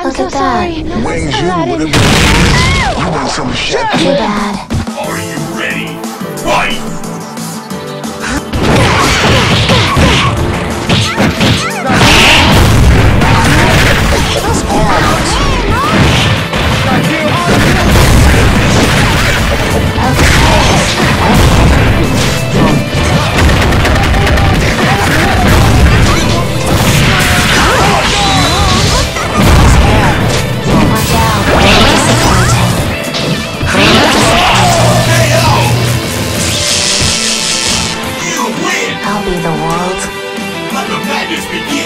I'm Look so sorry. Wings, you would have. It's begin.